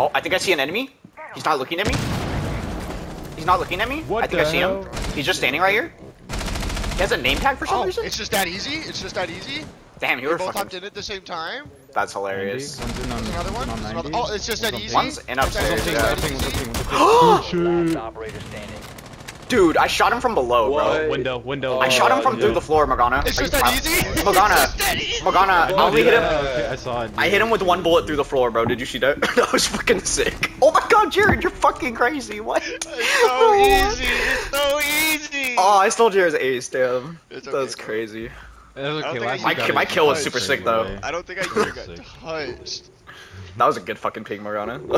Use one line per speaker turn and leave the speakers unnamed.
Oh, I think I see an enemy. He's not looking at me. He's not looking at me.
What
I think I see him. He's just standing right here. He has a name tag for some
Oh,
reason.
it's just that easy? It's just that easy?
Damn, you
We
were
both hopped in at the same time?
That's hilarious.
One's in on,
another one?
on
another- oh, it's just that easy?
One's in upstairs.
easy?
yeah. Dude, I shot him from below, bro.
Window, window.
I shot him from
yeah.
through the floor, Morgana.
It's
Are
just
you
that
proud-
easy?
Morgana,
It's that easy?
Morgana, I only hit him.
Okay, I saw it.
I hit him with one bullet through the floor, bro. Did you see that? that was fucking sick. Oh my god, Jared, you're fucking crazy. What?
It's so easy. It's so easy.
Oh, I stole Jared's ace, damn.
It's okay,
That's
bro.
crazy.
That was
I
okay,
think I
My, my kill was super sick, though.
I don't think I got touched.
That was a good fucking ping, Morgana.